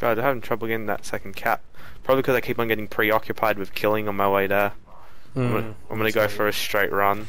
God, I'm having trouble getting that second cap. Probably because I keep on getting preoccupied with killing on my way there. I'm Hmm. gonna, I'm gonna go for a straight run.